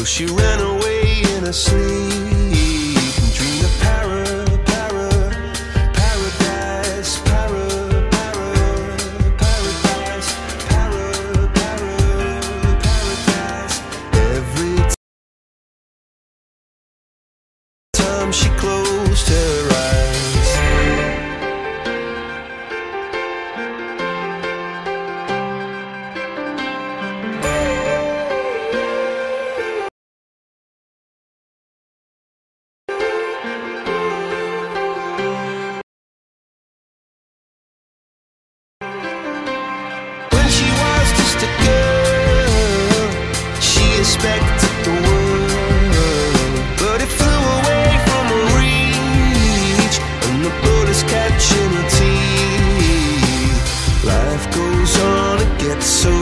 So she ran away in her sleep. catching a tea. Life goes on, it gets so